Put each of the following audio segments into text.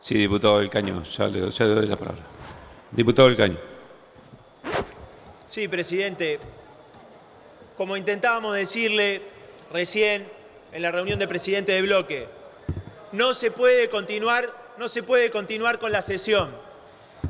Sí, diputado del Caño, ya le, doy la palabra. Diputado del Caño. Sí, presidente. Como intentábamos decirle recién en la reunión de presidente de bloque, no se puede continuar, no se puede continuar con la sesión.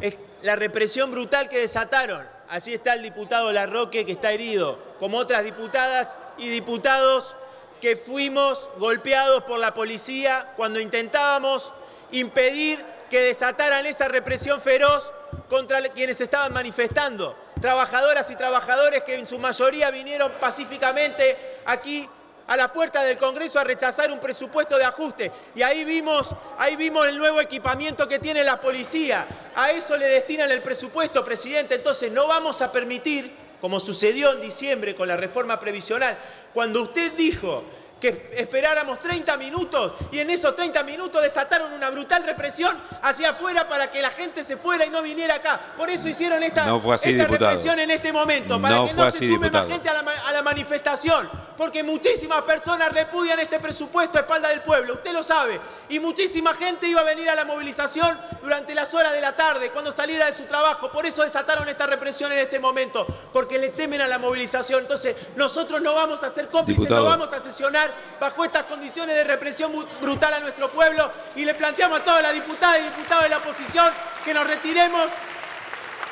Es la represión brutal que desataron. Allí está el diputado Larroque que está herido, como otras diputadas y diputados que fuimos golpeados por la policía cuando intentábamos impedir que desataran esa represión feroz contra quienes estaban manifestando. Trabajadoras y trabajadores que en su mayoría vinieron pacíficamente aquí a la puerta del Congreso a rechazar un presupuesto de ajuste. Y ahí vimos, ahí vimos el nuevo equipamiento que tiene la policía. A eso le destinan el presupuesto, presidente. Entonces no vamos a permitir, como sucedió en diciembre con la reforma previsional, cuando usted dijo que esperáramos 30 minutos y en esos 30 minutos desataron una brutal represión hacia afuera para que la gente se fuera y no viniera acá. Por eso hicieron esta, represión en este momento, para que no se sume más gente a la, a la, manifestación, porque muchísimas personas repudian este presupuesto a espalda del pueblo, usted lo sabe, y muchísima gente iba a venir a la movilización durante las horas de la tarde, cuando saliera de su trabajo, por eso desataron esta represión en este momento, porque le temen a la movilización. Entonces, nosotros no vamos a ser cómplices, no vamos a sesionar bajo estas condiciones de represión brutal a nuestro pueblo y le planteamos a todas las diputadas y diputados de la oposición que nos retiremos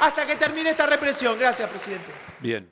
hasta que termine esta represión. Gracias, presidente. Bien.